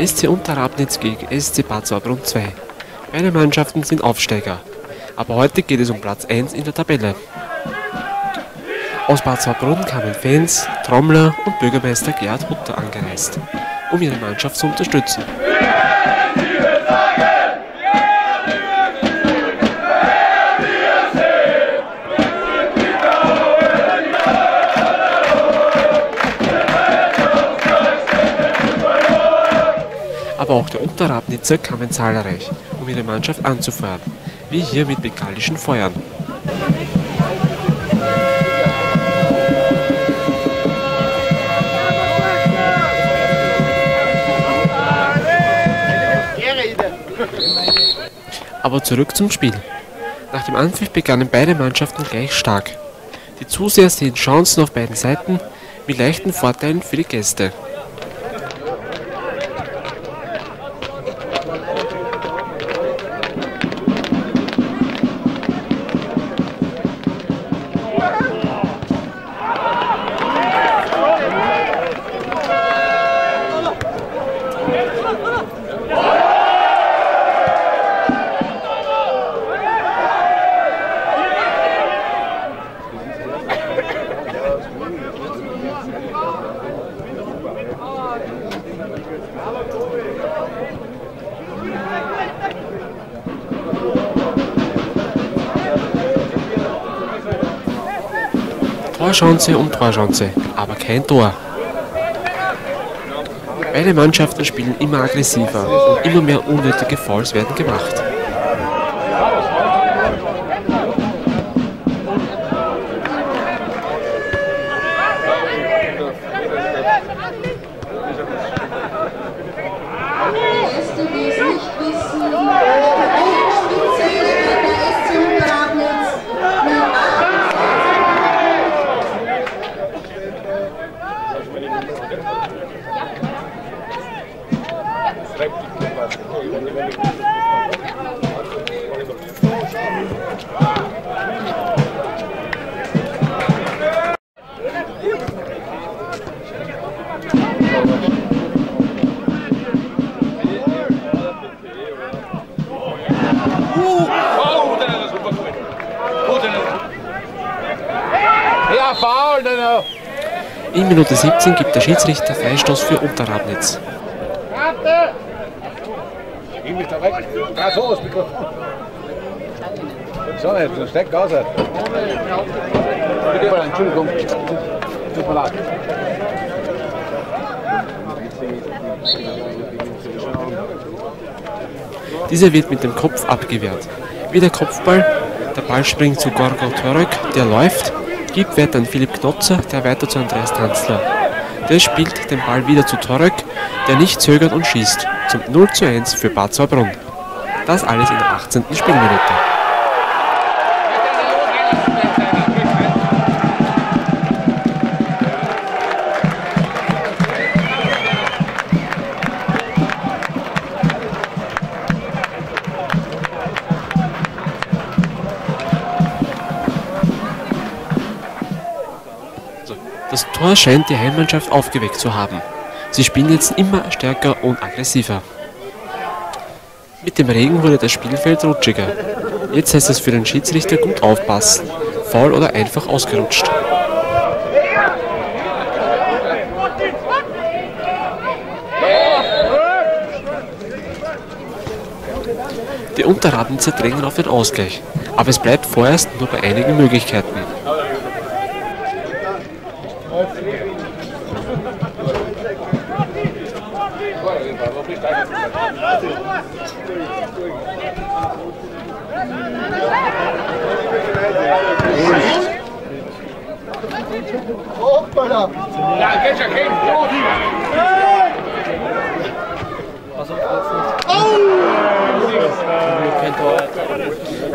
SC Unterrabnitz gegen SC Bad Sauerbrunn 2. Beide Mannschaften sind Aufsteiger. Aber heute geht es um Platz 1 in der Tabelle. Aus Bad Sauerbrunn kamen Fans, Trommler und Bürgermeister Gerhard Hutter angereist, um ihre Mannschaft zu unterstützen. Aber auch der Unterrabnitzer kamen zahlreich, um ihre Mannschaft anzufeuern, wie hier mit begalischen Feuern. Aber zurück zum Spiel. Nach dem Anpfiff begannen beide Mannschaften gleich stark. Die Zuseher sehen Chancen auf beiden Seiten mit leichten Vorteilen für die Gäste. Torchance und Torchance, aber kein Tor. Beide Mannschaften spielen immer aggressiver und immer mehr unnötige Fouls werden gemacht. Minute 17 gibt der Schiedsrichter Freistoß für Unterrabnitz. So, nicht, du steck aus. Entschuldigung. Tut mir leid. Dieser wird mit dem Kopf abgewehrt. Wie der Kopfball, der Ball springt zu Gorgo Török, der läuft, gibt Wert an Philipp Knotzer, der weiter zu Andreas Tanzler. Der spielt den Ball wieder zu Torek, der nicht zögert und schießt, zum 0 zu 1 für Bad Sauerbrunn. Das alles in der 18. Spielminute. Tor scheint die Heimmannschaft aufgeweckt zu haben. Sie spielen jetzt immer stärker und aggressiver. Mit dem Regen wurde das Spielfeld rutschiger. Jetzt heißt es für den Schiedsrichter gut aufpassen. Faul oder einfach ausgerutscht. Die Unterrabnitzer drängen auf den Ausgleich, aber es bleibt vorerst nur bei einigen Möglichkeiten.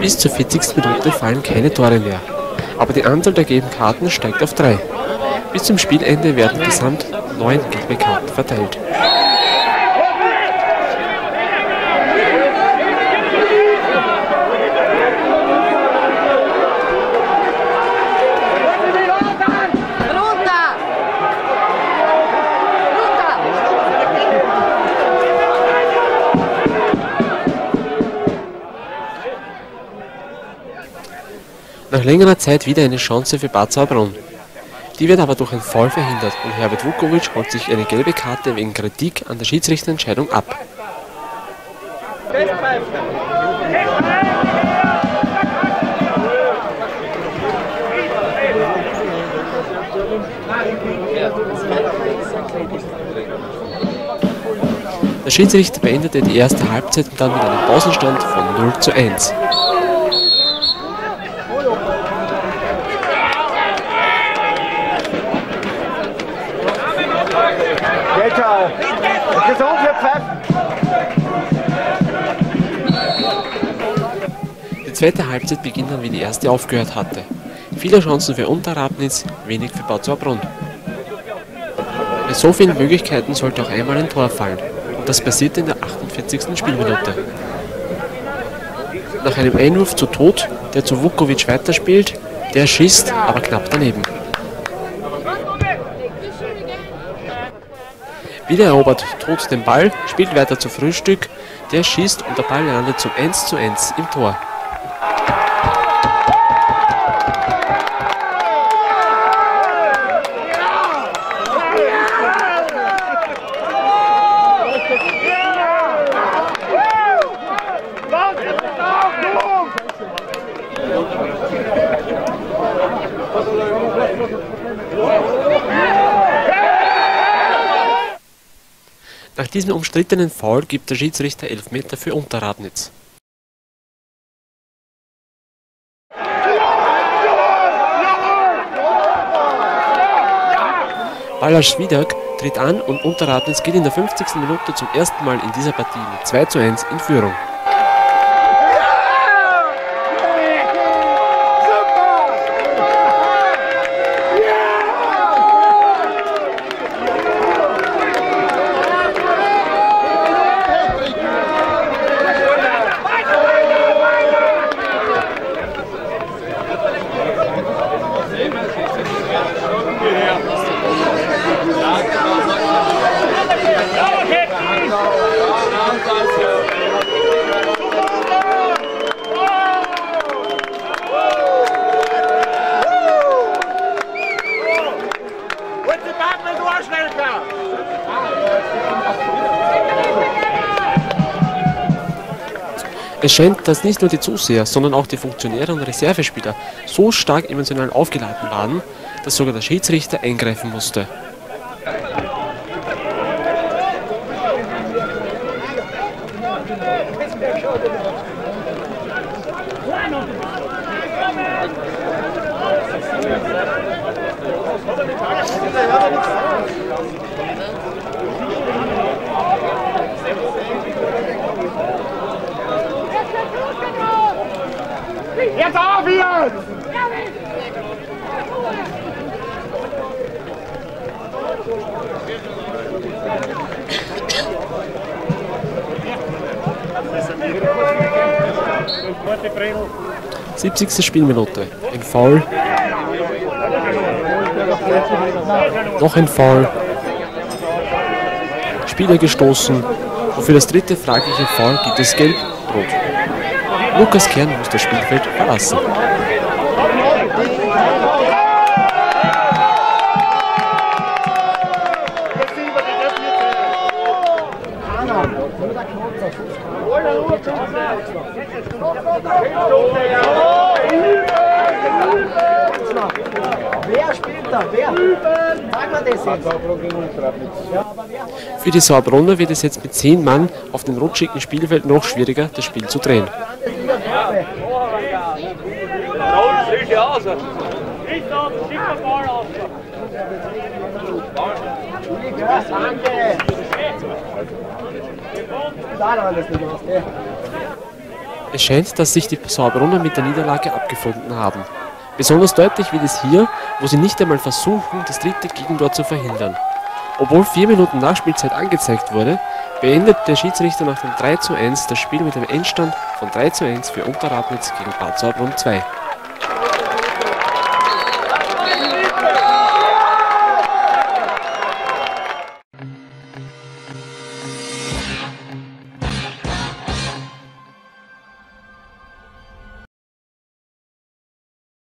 Bis zur 40. Minute fallen keine Tore mehr. Aber die Anzahl der gelben Karten steigt auf drei. Bis zum Spielende werden gesamt neun gelbe Karten verteilt. Nach längerer Zeit wieder eine Chance für Bad Sauerbrunn. Die wird aber durch ein Foul verhindert und Herbert Vukovic holt sich eine gelbe Karte wegen Kritik an der Schiedsrichterentscheidung ab. Der Schiedsrichter beendete die erste Halbzeit dann mit einem Pausenstand von 0 zu 1. zweite Halbzeit beginnt dann, wie die erste aufgehört hatte. Viele Chancen für Unterrabnitz, wenig für Bad. Bei so vielen Möglichkeiten sollte auch einmal ein Tor fallen. Und das passierte in der 48. Spielminute. Nach einem Einwurf zu Tod, der zu Vukovic weiterspielt, der schießt, aber knapp daneben. Wieder erobert Tod den Ball, spielt weiter zu Frühstück, der schießt und der Ball landet zum 1 zu 1 im Tor. Diesem umstrittenen Foul gibt der Schiedsrichter Elfmeter für Unterradnitz. Balazs Wiedak tritt an und Unterradnitz geht in der 50. Minute zum ersten Mal in dieser Partie mit 2 zu 1 in Führung. Es scheint, dass nicht nur die Zuseher, sondern auch die Funktionäre und Reservespieler so stark emotional aufgeladen waren, dass sogar der Schiedsrichter eingreifen musste. Jetzt auf hier! Siebzigste Spielminute. Ein Foul. Noch ein Foul. Spieler gestoßen. Und für das dritte fragliche Foul gibt es Gelb-Rot. Lukas Kern muss das Spielfeld verlassen. Für die Sauerbrunner wird es jetzt mit 10 Mann auf dem rutschigen Spielfeld noch schwieriger, das Spiel zu drehen. Nicht aus, gell? Es scheint, dass sich die Sauerbrunner mit der Niederlage abgefunden haben. Besonders deutlich wird es hier, wo sie nicht einmal versuchen, das dritte Gegentor zu verhindern. Obwohl vier Minuten Nachspielzeit angezeigt wurde, beendet der Schiedsrichter nach dem 3 zu 1 das Spiel mit einem Endstand von 3 zu 1 für Unterradnitz gegen Bad Sauerbrunn 2.